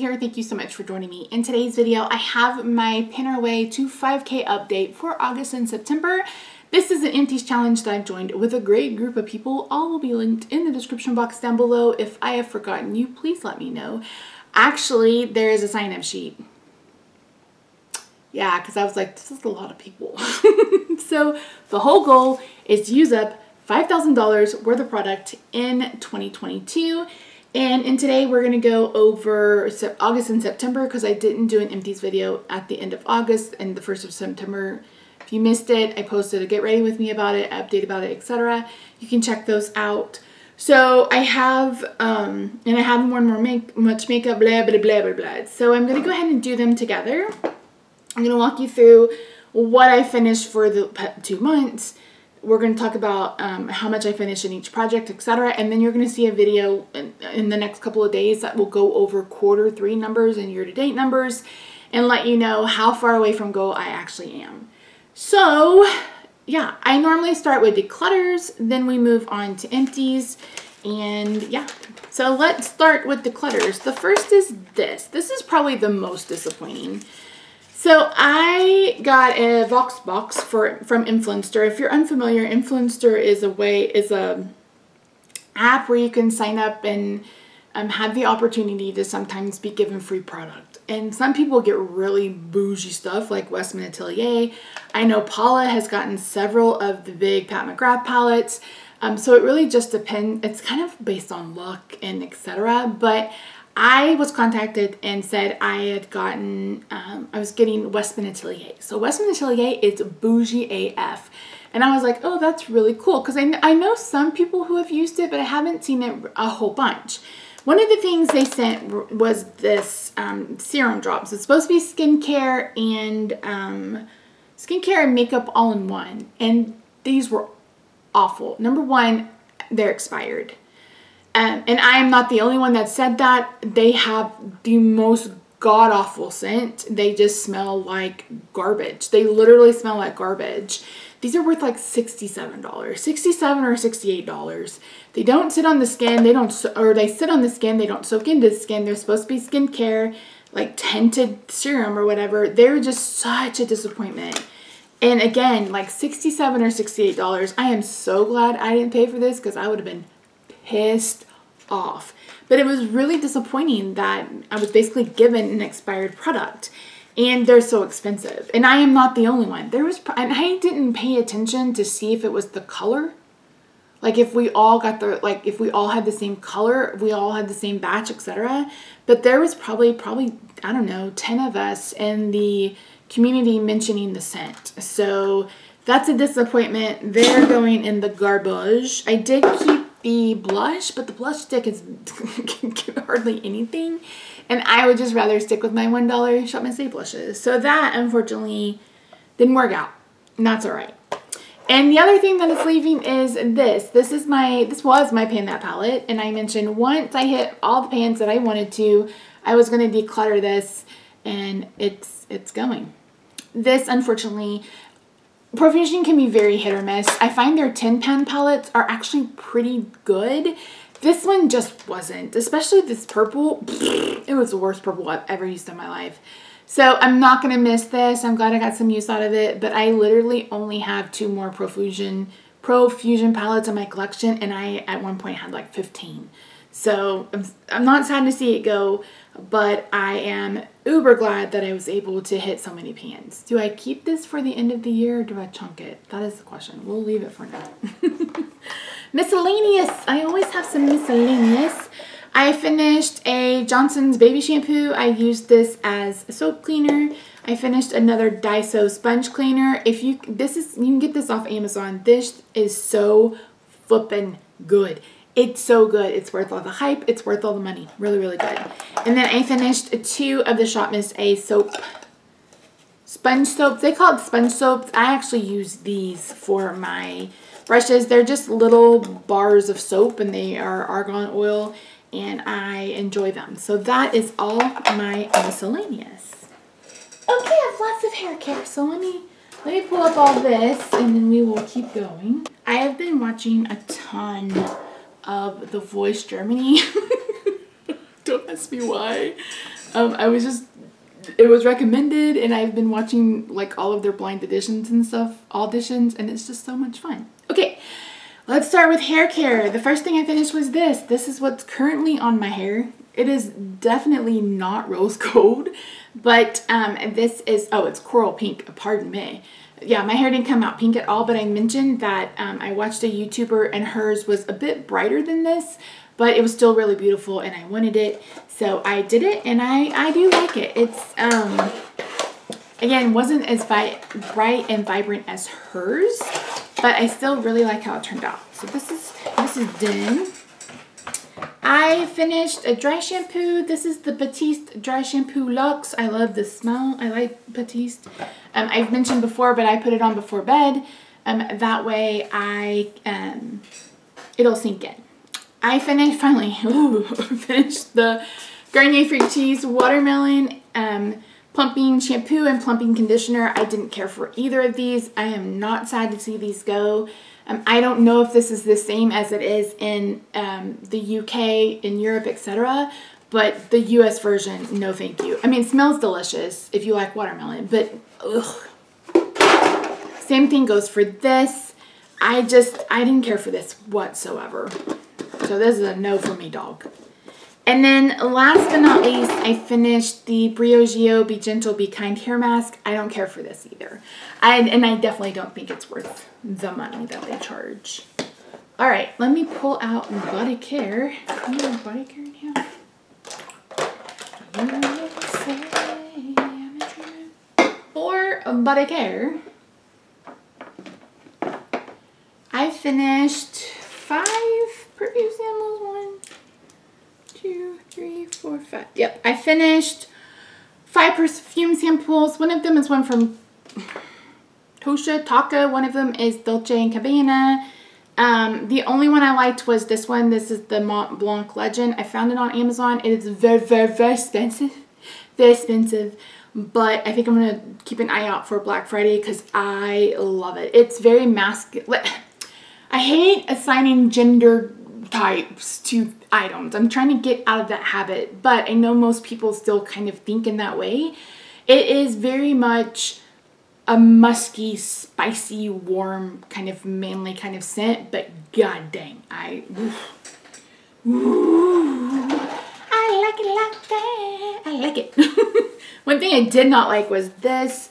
here. Thank you so much for joining me. In today's video, I have my Pan Our Way to 5K update for August and September. This is an Empties challenge that I've joined with a great group of people. All will be linked in the description box down below. If I have forgotten you, please let me know. Actually, there is a sign-up sheet. Yeah, because I was like, this is a lot of people. so the whole goal is to use up $5,000 worth of product in 2022 and in today we're going to go over August and September because I didn't do an empties video at the end of August and the 1st of September. If you missed it, I posted a get ready with me about it, update about it, etc. You can check those out. So I have, um, and I haven't worn more make, much makeup, blah, blah, blah, blah, blah. So I'm going to go ahead and do them together. I'm going to walk you through what I finished for the two months, we're going to talk about um, how much I finish in each project, etc. And then you're going to see a video in, in, the next couple of days that will go over quarter three numbers and year-to-date numbers and let you know how far away from goal I actually am. So yeah, I normally start with declutters, then we move on to empties, and yeah. So let's start with declutters. The first is this. This is probably the most disappointing. So I got a Vox box for from Influenster. If you're unfamiliar, Influenster is a way is a app where you can sign up and um, have the opportunity to sometimes be given free product. And some people get really bougie stuff like Westman Atelier. I know Paula has gotten several of the big Pat McGrath palettes. Um, so it really just depends. It's kind of based on luck and etc. But I was contacted and said I had gotten, um, I was getting Westman Atelier. So Westman Atelier is bougie AF. And I was like, oh, that's really cool. Because I, I know some people who have used it, but I haven't seen it a whole bunch. One of the things they sent was this um, serum drops. It's supposed to be skincare and um, skincare and makeup all in one. And these were awful. Number one, they're expired. Um, and I am not the only one that said that. They have the most god awful scent. They just smell like garbage. They literally smell like garbage. These are worth like $67, 67 or $68. They don't sit on the skin. They don't, or they sit on the skin. They don't soak into the skin. They're supposed to be skincare, like tinted serum or whatever. They're just such a disappointment. And again, like 67 or $68. I am so glad I didn't pay for this because I would have been pissed off. But it was really disappointing that I was basically given an expired product and they're so expensive. And I am not the only one. There was, and I didn't pay attention to see if it was the color. Like if we all got the, like if we all had the same color, we all had the same batch, etc. But there was probably, probably, I don't know, 10 of us in the community mentioning the scent. So that's a disappointment. They're going in the garbage. I did keep the blush, but the blush stick is hardly anything. And I would just rather stick with my $1 Shop A blushes. So that, unfortunately, didn't work out. And that's all right. And the other thing that is leaving is this. This is my, this was my Pan That palette. And I mentioned once I hit all the pans that I wanted to, I was going to declutter this and it's, it's going. This, unfortunately, Profusion can be very hit or miss. I find their tin pan palettes are actually pretty good. This one just wasn't, especially this purple. It was the worst purple I've ever used in my life. So I'm not going to miss this. I'm glad I got some use out of it, but I literally only have two more Profusion, Profusion palettes in my collection, and I at one point had like 15. So I'm, I'm not sad to see it go, but I am uber glad that I was able to hit so many pans. Do I keep this for the end of the year or do I chunk it? That is the question. We'll leave it for now. miscellaneous. I always have some miscellaneous. I finished a Johnson's baby shampoo. I used this as a soap cleaner. I finished another Daiso sponge cleaner. If you, this is, you can get this off Amazon. This is so flippin' good. It's so good. It's worth all the hype. It's worth all the money. Really, really good. And then I finished two of the Shop Miss A soap sponge soaps. They call it sponge soaps. I actually use these for my brushes. They're just little bars of soap and they are argan oil and I enjoy them. So that is all my miscellaneous. Okay, I have lots of hair care. So let me let me pull up all this and then we will keep going. I have been watching a ton of The Voice Germany. Don't ask me why. um, I was just it was recommended and I've been watching like all of their blind auditions and stuff, auditions, and it's just so much fun. Okay, let's start with hair care. The first thing I finished was this. This is what's currently on my hair. It is definitely not rose gold, but um, this is, oh, it's coral pink, pardon me. Yeah, my hair didn't come out pink at all, but I mentioned that um, I watched a YouTuber and hers was a bit brighter than this, but it was still really beautiful and I wanted it. So I did it and I, I do like it. It's, um, again, wasn't as bright and vibrant as hers, but I still really like how it turned out. So this is, this is done. I finished a dry shampoo. This is the Batiste Dry Shampoo Luxe. I love the smell. I like Batiste. Um, I've mentioned before, but I put it on before bed. Um, that way I, um, it'll sink in. I finished, finally, ooh, finished the Garnier Fructis Watermelon um, Plumping Shampoo and Plumping Conditioner. I didn't care for either of these. I am not sad to see these go. Um, I don't know if this is the same as it is in um, the UK, in Europe, etc. But the US version, no thank you. I mean, smells delicious if you like watermelon, but ugh. Same thing goes for this. I just, I didn't care for this whatsoever. So this is a no for me, dog. And then last but not least, I finished the Briogeo Be Gentle, Be Kind hair mask. I don't care for this either. I, and I definitely don't think it's worth the money that they charge. All right, let me pull out body care. body care in here? For body care, I finished five perfume samples. One, two, three, four, five. Yep, I finished five perfume samples. One of them is one from Tosha Taka. One of them is Dolce & Gabbana. Um, the only one I liked was this one. This is the Mont Blanc Legend. I found it on Amazon. It is very, very, very expensive. Very expensive. But I think I'm going to keep an eye out for Black Friday because I love it. It's very masculine. I hate assigning gender types to items. I'm trying to get out of that habit, but I know most people still kind of think in that way. It is very much a musky, spicy, warm, kind of manly kind of scent, but god dang, I, ooh, I like it like that. I like it. One thing I did not like was this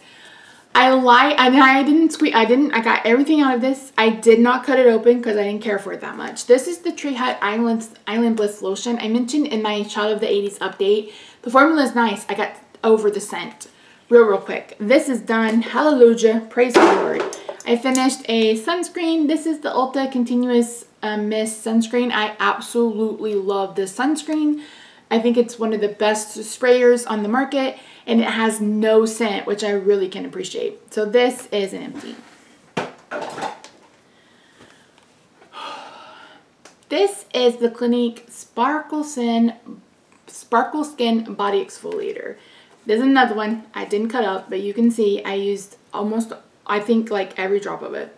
I like, and I didn't squeeze, I didn't, I got everything out of this. I did not cut it open because I didn't care for it that much. This is the Tree Hut Island, Island Bliss Lotion. I mentioned in my Child of the 80s update. The formula is nice. I got over the scent real, real quick. This is done. Hallelujah. Praise the Lord. I finished a sunscreen. This is the Ulta Continuous uh, Mist Sunscreen. I absolutely love this sunscreen. I think it's one of the best sprayers on the market and it has no scent, which I really can appreciate. So this is an empty. This is the Clinique Sparkle Skin, Sparkle Skin Body Exfoliator. This is another one I didn't cut up, but you can see I used almost, I think like every drop of it.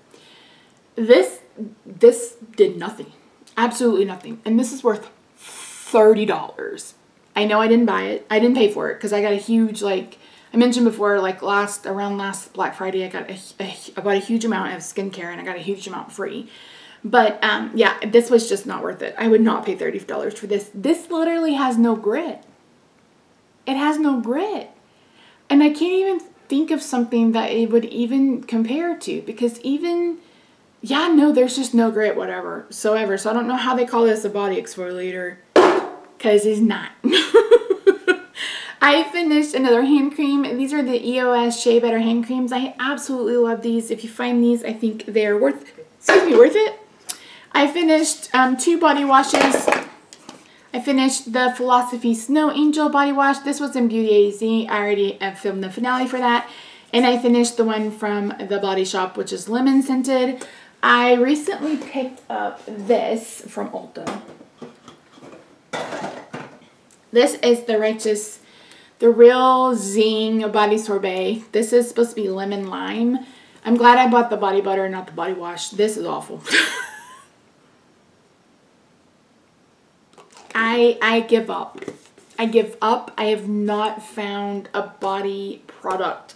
This, this did nothing. Absolutely nothing. And this is worth $30. I know I didn't buy it. I didn't pay for it because I got a huge, like, I mentioned before, like last, around last Black Friday, I got a, a, I bought a huge amount of skincare and I got a huge amount free. But, um, yeah, this was just not worth it. I would not pay $30 for this. This literally has no grit. It has no grit. And I can't even think of something that it would even compare to because even, yeah, no, there's just no grit whatever, so ever. So I don't know how they call this a body exfoliator because it's not. I finished another hand cream. These are the EOS Shea Butter hand creams. I absolutely love these. If you find these, I think they're worth, excuse me, worth it. I finished um, two body washes. I finished the Philosophy Snow Angel body wash. This was in Beauty AZ. I already filmed the finale for that. And I finished the one from the Body Shop, which is lemon scented. I recently picked up this from Ulta. This is the Righteous, the Real Zing Body Sorbet. This is supposed to be lemon lime. I'm glad I bought the body butter, not the body wash. This is awful. I I give up. I give up. I have not found a body product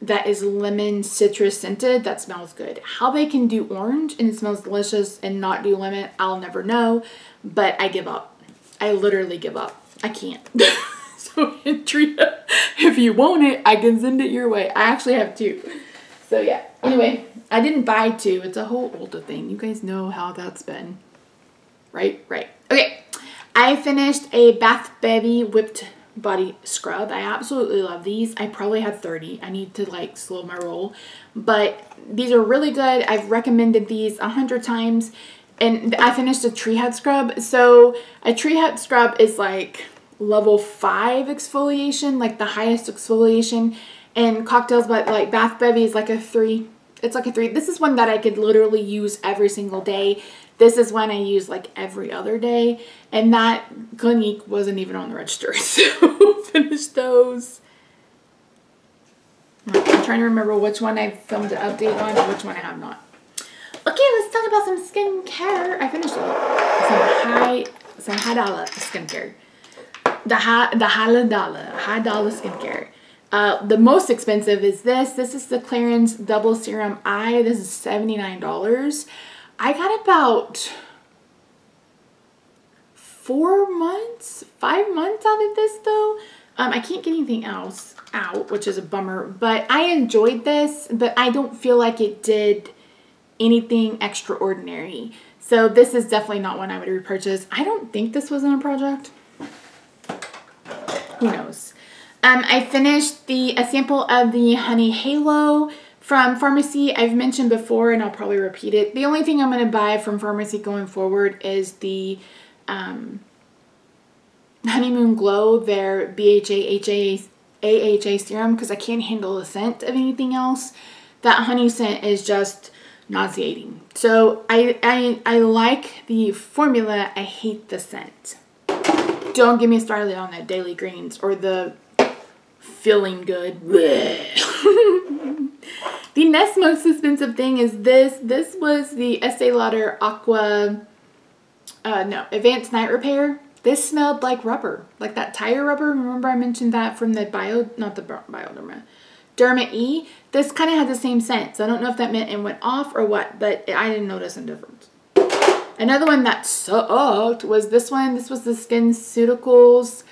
that is lemon citrus scented that smells good. How they can do orange and it smells delicious and not do lemon, I'll never know, but I give up. I literally give up. I can't. so Andrea, if you want it, I can send it your way. I actually have two. So yeah, anyway, I didn't buy two. It's a whole older thing. You guys know how that's been. Right? Right. Okay. I finished a Bath Baby Whipped body scrub. I absolutely love these. I probably had 30. I need to like slow my roll. But these are really good. I've recommended these a hundred times. And I finished a Tree Hut scrub. So a Tree Hut scrub is like level five exfoliation, like the highest exfoliation. And cocktails, but like Bath Bevy is like a three. It's like a three. This is one that I could literally use every single day. This is one I use like every other day. And that Clinique wasn't even on the register. So finish those. I'm trying to remember which one I filmed an update on and which one I have not. Okay, let's talk about some skincare. I finished it. some high, some high dollar skincare. The high, the dollar, high dollar skincare. Uh, the most expensive is this. This is the Clarins Double Serum Eye. This is $79. I got about four months, five months out of this though. Um, I can't get anything else out, which is a bummer, but I enjoyed this, but I don't feel like it did anything extraordinary. So this is definitely not one I would repurchase. I don't think this was in a project. Who knows? Um, I finished the a sample of the Honey Halo from Farmacy. I've mentioned before, and I'll probably repeat it. The only thing I'm going to buy from Farmacy going forward is the um, Honeymoon Glow, their BHA HA, AHA serum, because I can't handle the scent of anything else. That honey scent is just nauseating. So I, I, I like the formula. I hate the scent. Don't get me started on that Daily Greens or the feeling good. The next most expensive thing is this. This was the Estee Lauder Aqua, uh, no, Advanced Night Repair. This smelled like rubber, like that tire rubber. Remember I mentioned that from the Bio, not the Bioderma, Derma E. This kind of had the same scent. So I don't know if that meant it went off or what, but I didn't notice a difference. Another one that sucked was this one. This was the SkinCeuticals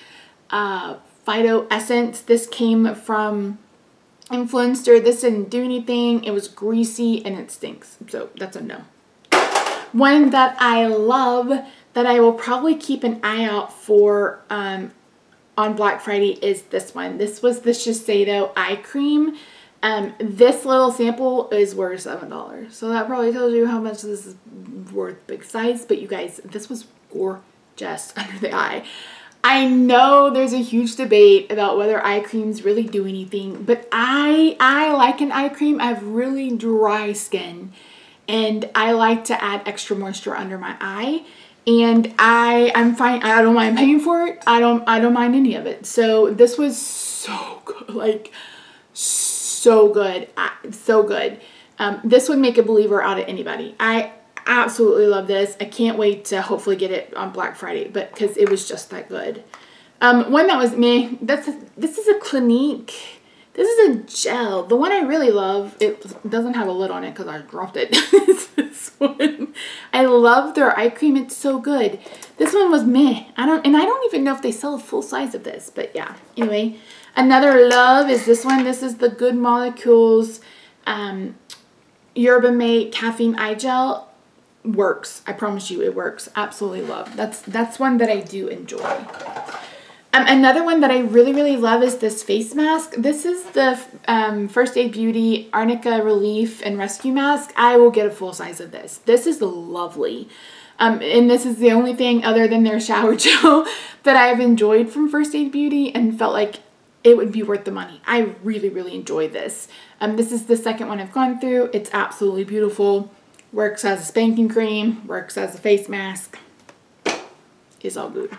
uh, Phyto Essence. This came from Influenster. This didn't do anything. It was greasy and it stinks. So that's a no. One that I love that I will probably keep an eye out for um, on Black Friday is this one. This was the Shiseido Eye Cream. Um, this little sample is worth $7. So that probably tells you how much this is worth big size. But you guys, this was gorgeous under the eye. I know there's a huge debate about whether eye creams really do anything, but I I like an eye cream. I have really dry skin and I like to add extra moisture under my eye and I I'm fine I don't mind paying for it. I don't I don't mind any of it. So this was so good. Like so good. So good. Um, this would make a believer out of anybody. I absolutely love this. I can't wait to hopefully get it on Black Friday, but because it was just that good. Um, one that was me, that's a, this is a Clinique. This is a gel. The one I really love, it doesn't have a lid on it because I dropped it. this one. I love their eye cream. It's so good. This one was meh. I don't, and I don't even know if they sell a full size of this, but yeah. Anyway, another love is this one. This is the Good Molecules um, Yerba Mate Caffeine Eye Gel works. I promise you it works. Absolutely love. That's that's one that I do enjoy. Um, another one that I really, really love is this face mask. This is the um, First Aid Beauty Arnica Relief and Rescue Mask. I will get a full size of this. This is lovely. Um, and this is the only thing other than their shower gel that I've enjoyed from First Aid Beauty and felt like it would be worth the money. I really, really enjoy this. Um, this is the second one I've gone through. It's absolutely beautiful works as a spanking cream, works as a face mask, is all good.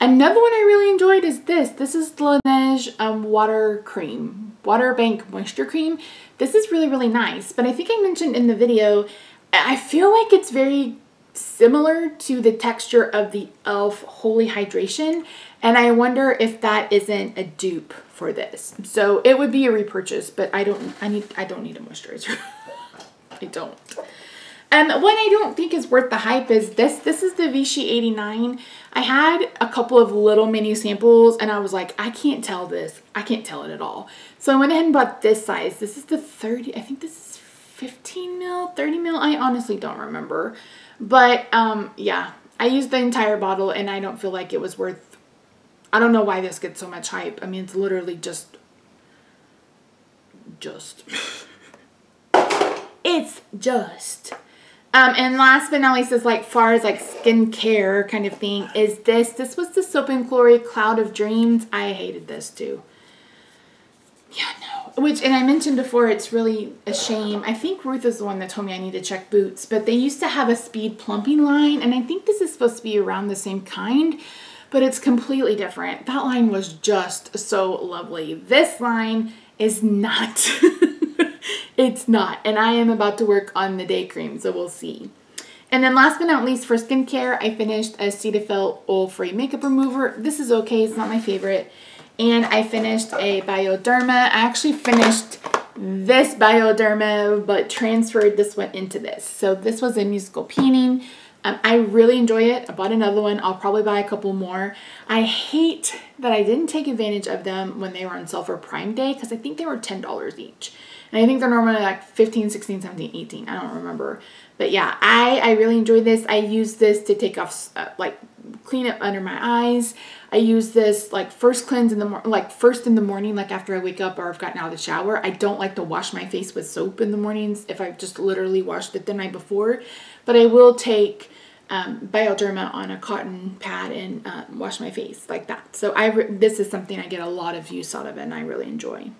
Another one I really enjoyed is this. This is the Laneige um, Water Cream, Water Bank Moisture Cream. This is really, really nice, but I think I mentioned in the video, I feel like it's very similar to the texture of the e.l.f. Holy Hydration. And I wonder if that isn't a dupe for this. So it would be a repurchase, but I don't, I need, I don't need a moisturizer. I don't. Um, what I don't think is worth the hype is this. This is the Vichy 89. I had a couple of little mini samples and I was like, I can't tell this. I can't tell it at all. So I went ahead and bought this size. This is the 30, I think this is 15 mil, 30 mil. I honestly don't remember. But um, yeah, I used the entire bottle and I don't feel like it was worth, I don't know why this gets so much hype. I mean, it's literally just, just, it's just. Um, and last but not least is like far as like skincare kind of thing is this. This was the Soap and Glory Cloud of Dreams. I hated this too. Yeah, no. Which, and I mentioned before, it's really a shame. I think Ruth is the one that told me I need to check Boots, but they used to have a speed plumping line, and I think this is supposed to be around the same kind, but it's completely different. That line was just so lovely. This line is not. it's not. And I am about to work on the day cream, so we'll see. And then last but not least for skincare, I finished a Cetaphil oil-free makeup remover. This is okay. It's not my favorite. And I finished a Bioderma. I actually finished this Bioderma, but transferred this one into this. So this was a musical painting. Um, I really enjoy it. I bought another one. I'll probably buy a couple more. I hate that I didn't take advantage of them when they were on sale for Prime Day because I think they were $10 each. And I think they're normally like 15, 16, 17, 18. I don't remember. But yeah, I, I really enjoy this. I use this to take off, uh, like clean up under my eyes. I use this like first cleanse in the morning, like first in the morning, like after I wake up or I've gotten out of the shower. I don't like to wash my face with soap in the mornings if I've just literally washed it the night before. But I will take um, Bioderma on a cotton pad and uh, wash my face like that. So I this is something I get a lot of use out of and I really enjoy.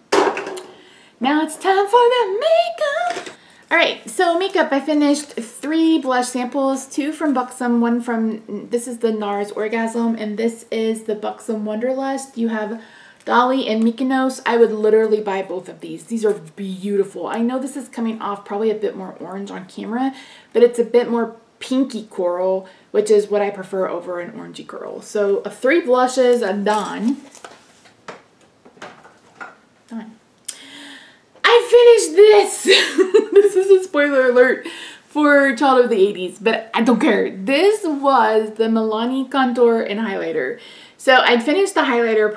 Now it's time for the makeup. All right, so makeup, I finished three blush samples, two from Buxom, one from, this is the NARS Orgasm, and this is the Buxom Wanderlust. You have Dolly and Mykonos. I would literally buy both of these. These are beautiful. I know this is coming off probably a bit more orange on camera, but it's a bit more pinky coral, which is what I prefer over an orangey coral. So uh, three blushes are done. Done. I finished this. this is a spoiler alert for Child of the 80s, but I don't care. This was the Milani contour and highlighter. So I'd finished the highlighter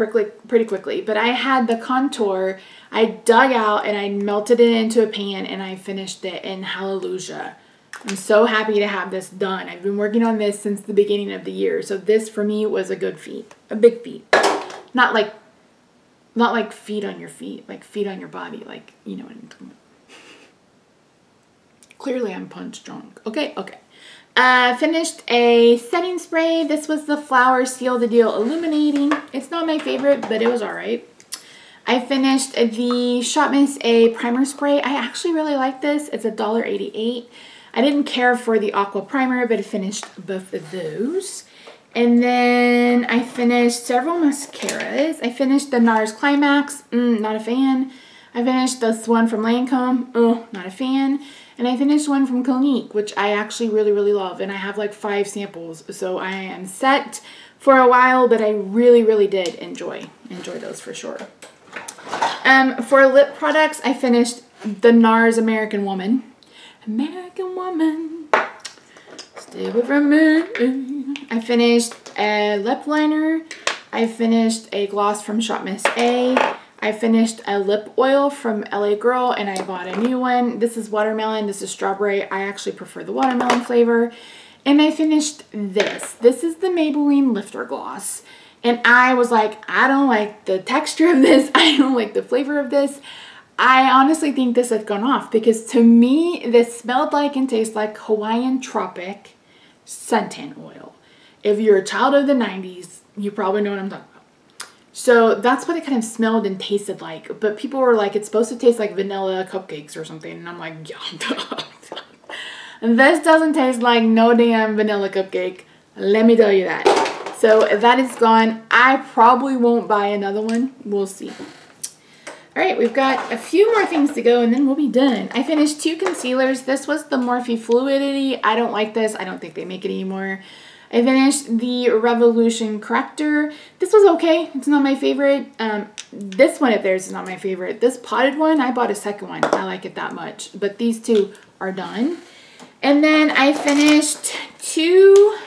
pretty quickly, but I had the contour, I dug out and I melted it into a pan and I finished it in Hallelujah. I'm so happy to have this done. I've been working on this since the beginning of the year. So this for me was a good feat, a big feat. Not like not like feet on your feet, like feet on your body, like, you know what I'm talking about. Clearly I'm punch drunk. Okay, okay. Uh, finished a setting spray. This was the Flower Seal the Deal Illuminating. It's not my favorite, but it was alright. I finished the Shop Miss A Primer Spray. I actually really like this. It's $1.88. I didn't care for the Aqua Primer, but I finished both of those. And then I finished several mascaras. I finished the NARS Climax, mm, not a fan. I finished this one from Lancome, oh, not a fan. And I finished one from Clinique, which I actually really, really love. And I have like five samples, so I am set for a while, but I really, really did enjoy, enjoy those for sure. Um, for lip products, I finished the NARS American Woman. American Woman, stay with me. I finished a lip liner. I finished a gloss from Shop Miss A. I finished a lip oil from LA Girl and I bought a new one. This is watermelon. This is strawberry. I actually prefer the watermelon flavor. And I finished this. This is the Maybelline Lifter Gloss. And I was like, I don't like the texture of this. I don't like the flavor of this. I honestly think this had gone off because to me, this smelled like and tastes like Hawaiian Tropic suntan oil. If you're a child of the 90s, you probably know what I'm talking about. So that's what it kind of smelled and tasted like. But people were like, it's supposed to taste like vanilla cupcakes or something. And I'm like, yeah. this doesn't taste like no damn vanilla cupcake. Let me tell you that. So that is gone. I probably won't buy another one. We'll see. All right, we've got a few more things to go and then we'll be done. I finished two concealers. This was the Morphe Fluidity. I don't like this. I don't think they make it anymore. I finished the Revolution Corrector. This was okay. It's not my favorite. Um, this one of theirs is not my favorite. This potted one, I bought a second one. I like it that much. But these two are done. And then I finished two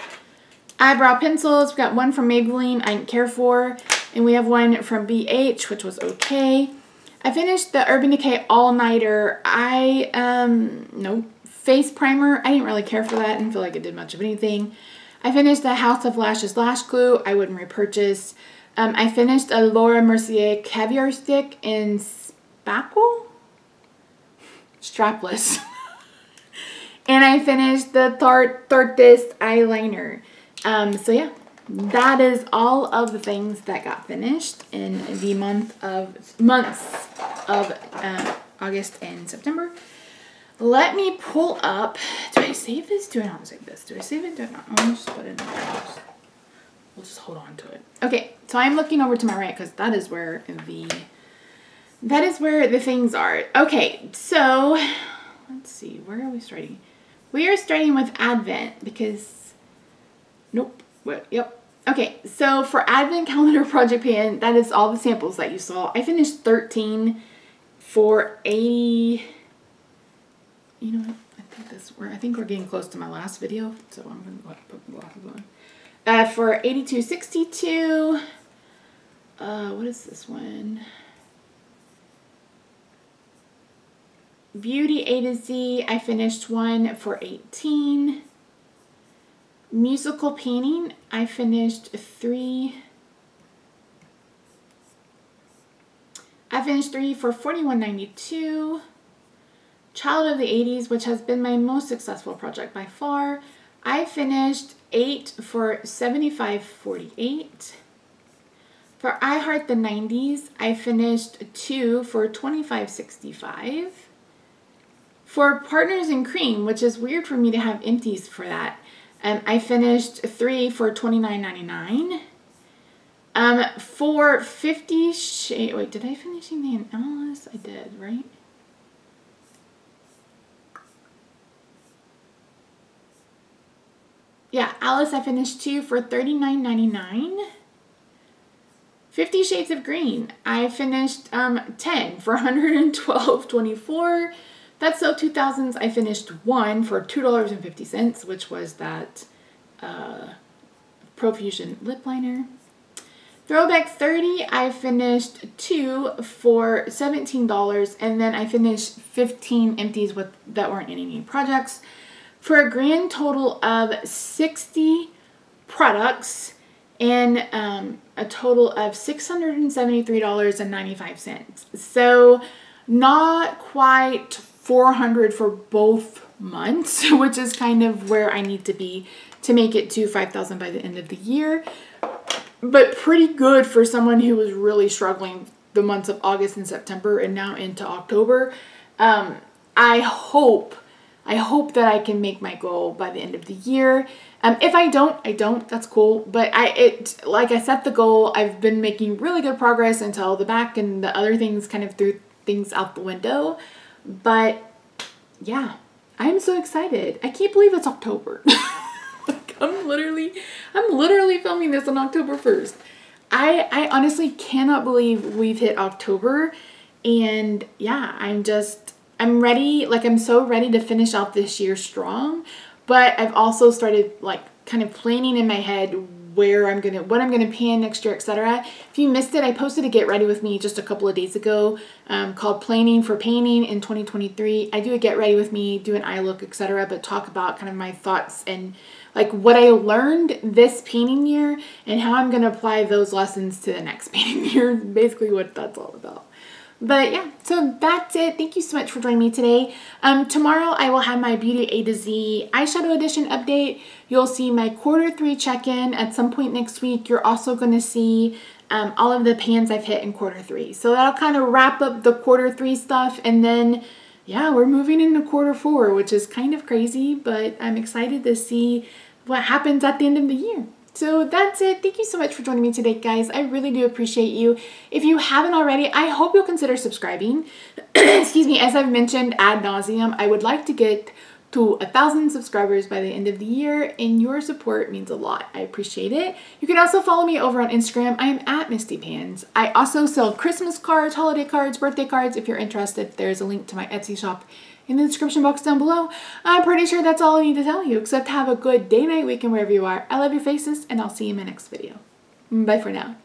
eyebrow pencils. We got one from Maybelline I didn't care for. And we have one from BH, which was okay. I finished the Urban Decay All Nighter. I, um, nope. Face primer. I didn't really care for that. I didn't feel like it did much of anything. I finished the House of Lashes Lash Glue. I wouldn't repurchase. Um, I finished a Laura Mercier Caviar Stick in Spackle? Strapless. and I finished the Tarte Tarteist eyeliner. Um, so yeah, that is all of the things that got finished in the month of months of uh, August and September. Let me pull up. Do I save this? Do I not save this? Do I save it? Do I not? I'll just put it in. We'll just hold on to it. Okay, so I'm looking over to my right because that is where the that is where the things are. Okay, so let's see. Where are we starting? We are starting with Advent because nope. Yep. Okay, so for Advent Calendar Project Pan, that is all the samples that you saw. I finished 13 for 80. You know what? I think this, we're, I think we're getting close to my last video, so I'm going to put glasses on. Uh, for 8262, uh, what is this one? Beauty A to Z, I finished one for 18 musical painting, I finished three. I finished three for $41.92. Child of the 80s, which has been my most successful project by far, I finished eight for $75.48. For I Heart the 90s, I finished two for $25.65. For Partners in Cream, which is weird for me to have empties for that, um, I finished three for $29.99. Um, for 50 shade, wait, did I finish the Alice? I did, right? Yeah, Alice, I finished two for $39.99. Fifty Shades of Green, I finished um, 10 for $112.24. That's So 2000s, I finished one for $2.50, which was that uh, Profusion lip liner. Throwback 30, I finished two for $17, and then I finished 15 empties with that weren't any new projects for a grand total of 60 products and um, a total of $673.95. So not quite 400 for both months, which is kind of where I need to be to make it to 5,000 by the end of the year. But pretty good for someone who was really struggling the months of August and September and now into October. Um, I hope, I hope that I can make my goal by the end of the year. Um, if I don't, I don't, that's cool. But I, it, like I set the goal, I've been making really good progress until the back and the other things kind of threw things out the window. But yeah, I'm so excited. I can't believe it's October. like I'm literally, I'm literally filming this on October 1st. I, I honestly cannot believe we've hit October and yeah, I'm just, I'm ready, like I'm so ready to finish out this year strong, but I've also started like kind of planning in my head where I'm gonna, what I'm gonna pan next year, etc. If you missed it, I posted a get ready with me just a couple of days ago um, called Planning for Panning in 2023. I do a get ready with me, do an eye look, etc. But talk about kind of my thoughts and like what I learned this painting year and how I'm gonna apply those lessons to the next painting year. Basically, what that's all about. But yeah, so that's it. Thank you so much for joining me today. Um, tomorrow I will have my Beauty A to Z eyeshadow edition update. You'll see my quarter three check-in at some point next week. You're also going to see um, all of the pans I've hit in quarter three. So that'll kind of wrap up the quarter three stuff. And then, yeah, we're moving into quarter four, which is kind of crazy, but I'm excited to see what happens at the end of the year. So that's it. Thank you so much for joining me today, guys. I really do appreciate you. If you haven't already, I hope you'll consider subscribing. Excuse me, as I've mentioned ad nauseum, I would like to get to a thousand subscribers by the end of the year, and your support means a lot. I appreciate it. You can also follow me over on Instagram. I am at Misty Pans. I also sell Christmas cards, holiday cards, birthday cards. If you're interested, there's a link to my Etsy shop in the description box down below. I'm pretty sure that's all I need to tell you, except have a good day, night, weekend, wherever you are. I love your faces, and I'll see you in my next video. Bye for now.